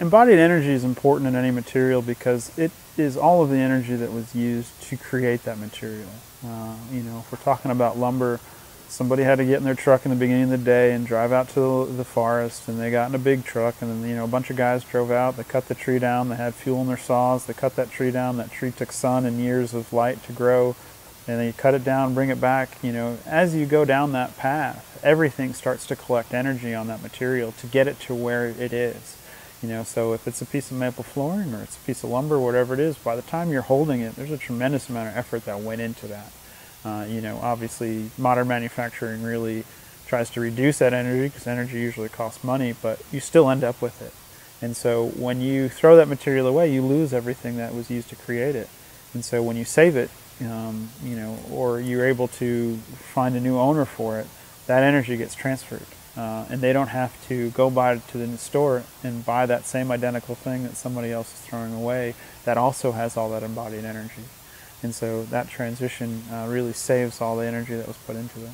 embodied energy is important in any material because it is all of the energy that was used to create that material. Uh, you know, if we're talking about lumber, somebody had to get in their truck in the beginning of the day and drive out to the forest and they got in a big truck and then you know a bunch of guys drove out they cut the tree down they had fuel in their saws they cut that tree down that tree took sun and years of light to grow and then you cut it down bring it back you know as you go down that path everything starts to collect energy on that material to get it to where it is you know so if it's a piece of maple flooring or it's a piece of lumber whatever it is by the time you're holding it there's a tremendous amount of effort that went into that uh, you know, obviously modern manufacturing really tries to reduce that energy because energy usually costs money, but you still end up with it. And so when you throw that material away, you lose everything that was used to create it. And so when you save it, um, you know, or you're able to find a new owner for it, that energy gets transferred. Uh, and they don't have to go by to the store and buy that same identical thing that somebody else is throwing away that also has all that embodied energy. And so that transition uh, really saves all the energy that was put into it.